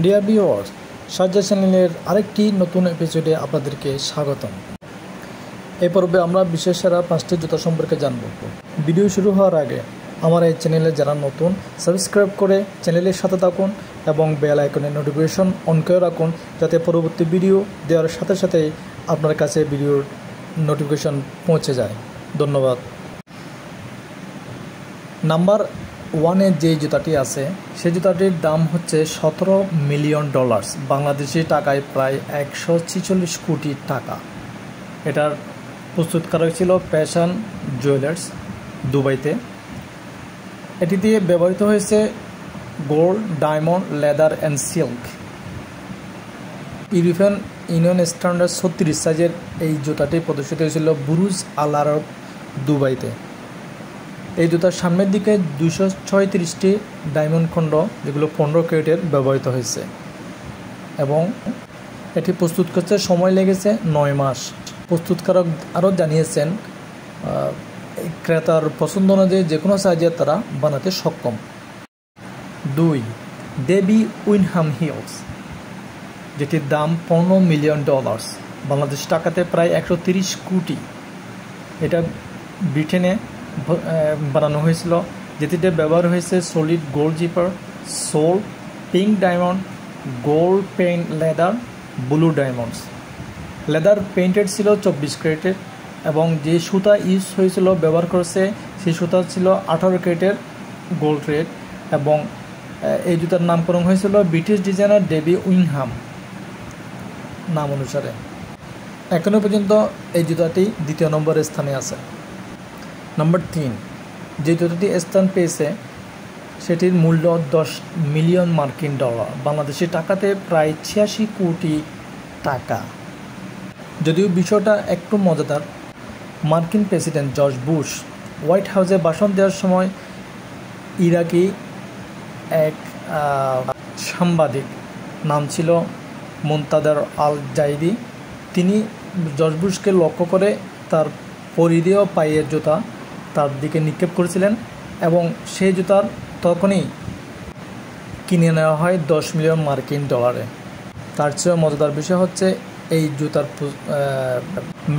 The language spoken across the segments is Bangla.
ডিয়ার ভিওয়ার্স সাজ্জা চ্যানেলের আরেকটি নতুন এপিসোডে আপনাদেরকে স্বাগতম। এই পর্বে আমরা বিশেষ সেরা পাঁচটি জুতা সম্পর্কে জানব। ভিডিও শুরু হওয়ার আগে আমার এই চ্যানেলে যারা নতুন সাবস্ক্রাইব করে চ্যানেলের সাথে থাকুন এবং বেল আইকনের নোটিফিকেশন অন করে রাখুন, যাতে পরবর্তী ভিডিও দেওয়ার সাথে সাথেই আপনার কাছে ভিডিওর নোটিফিকেশন পৌঁছে যায়। ধন্যবাদ। নাম্বার ওয়ানে যে জুতাটি আছে সেই জুতাটির দাম হচ্ছে সতেরো মিলিয়ন ডলার্স, বাংলাদেশি টাকায় প্রায় একশো ছিচল্লিশ কোটি টাকা। এটার প্রস্তুতকারক ছিল প্যাশন জুয়েলার্স দুবাইতে। এটি দিয়ে ব্যবহৃত হয়েছে gold, diamond, leather and silk. European union standard ছত্রিশ সাইজের এই জুতাটি প্রদর্শিত হয়েছিল বুরুজ আল আরব দুবাইতে। এই জুতার সামনের দিকে দুশো ছয়ত্রিশটি ডায়মন্ড খণ্ড, যেগুলো পনেরো ক্যারেটের ব্যবহৃত হয়েছে। এবং এটি প্রস্তুত করতে সময় লেগেছে নয় মাস। প্রস্তুতকারক আরও জানিয়েছেন ক্রেতার পছন্দ অনুযায়ী যে কোনো সাইজে তারা বানাতে সক্ষম। দুই, দেবি উইনহাম হিলস, যেটির দাম পনেরো মিলিয়ন ডলার্স। বাংলাদেশ টাকাতে প্রায় একশো তিরিশ কোটি। এটা ব্রিটেনে বানানো হয়েছিল, যেটিতে ব্যবহার হয়েছে solid gold zipper sole pink diamond gold paint leather blue diamonds leather painted ছিল চব্বিশ ক্যারেটের এবং যে সুতা ইউজ হয়েছিল, ব্যবহার করেছে, সেই সুতা ছিল আঠারো ক্যারেটের গোল্ড রেড এবং এই জুতার নামকরণ হয়েছিল ব্রিটিশ ডিজাইনার ডেবি উইংহাম নাম অনুসারে। এখনও পর্যন্ত এই জুতাটি দ্বিতীয় নম্বরের স্থানে আছে। নম্বর তিন যে জুতাটি স্থান পেয়েছে, সেটির মূল্য দশ মিলিয়ন মার্কিন ডলার। বাংলাদেশের টাকাতে প্রায় ছিয়াশি কোটি টাকা। যদিও বিষয়টা একটু মজাদার, মার্কিন প্রেসিডেন্ট জর্জ বুশ হোয়াইট হাউসে ভাষণ দেওয়ার সময় ইরাকি এক সাংবাদিক, নাম ছিল মুন্তাদার আল জাইদি। তিনি জর্জ বুশকে লক্ষ্য করে তার পরিধেয় পায়ের জুতা তার দিকে নিক্ষেপ করেছিলেন এবং সেই জুতার তখনই কিনে নেওয়া হয় দশ মিলিয়ন মার্কিন ডলারে। তার চেয়েও মজাদার বিষয় হচ্ছে এই জুতার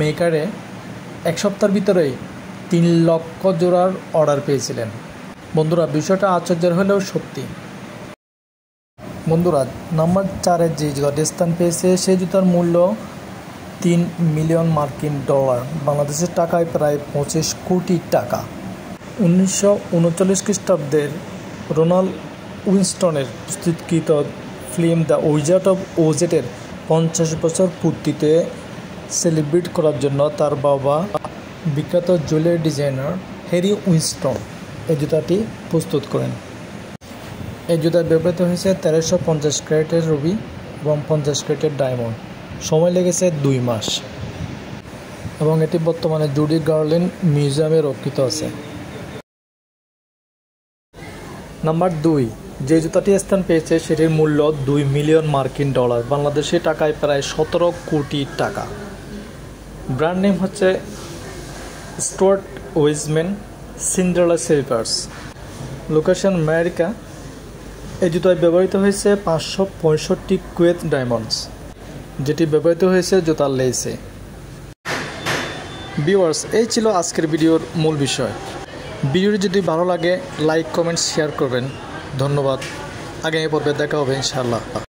মেকারে এক সপ্তাহের ভিতরেই তিন লক্ষ জোড়ার অর্ডার পেয়েছিলেন। বন্ধুরা, বিষয়টা আশ্চর্যের হলেও সত্যি। বন্ধুরা নাম্বার চারের যে জুতাটি স্থান পেয়েছে, সেই জুতার মূল্য তিন মিলিয়ন মার্কিন ডলার, বাংলাদেশের টাকায় প্রায় পঁচিশ কোটি টাকা। উনিশশো উনচল্লিশ খ্রিস্টাব্দের রোনাল্ড উইনস্টনের প্রস্তুতকৃত ফিল্ম দ্য উইজার্ট অফ ওজেটের পঞ্চাশ বছর পূর্তিতে সেলিব্রেট করার জন্য তার বাবা বিখ্যাত জুয়েলারি ডিজাইনার হ্যারি উইনস্টন এই জুতাটি প্রস্তুত করেন। এই জুতায় ব্যবহৃত হয়েছে তেরোশো পঞ্চাশ ক্যারেটের রবি এবং পঞ্চাশ ক্যারেটের ডায়মন্ড। সময় লেগেছে দুই মাস। এবং এটি বর্তমানে জুডি গার্লিন মিউজিয়ামে রক্ষিত আছে। নাম্বার দুই, যে জুতাটি স্থান পেয়েছে সেটির মূল্য দুই মিলিয়ন মার্কিন ডলার, বাংলাদেশি টাকায় প্রায় সতেরো কোটি টাকা। ব্র্যান্ড নেম হচ্ছে স্টুয়ার্ট উইজম্যান সিন্ড্রেলা সেভার্স লোকেশন আমেরিকা। এই জুতায় ব্যবহৃত হয়েছে পাঁচশো পঁয়ষট্টি কুয়েত ডায়মন্ডস। যেটি ব্যবহৃত হয়েছে জোতার লেসে। ভিউয়ার্স, এই ছিল আজকের ভিডিওর মূল বিষয়। ভিডিওটি যদি ভালো লাগে, লাইক, কমেন্ট, শেয়ার করবেন। ধন্যবাদ। আগামী পর্বে দেখা হবে ইনশাআল্লাহ।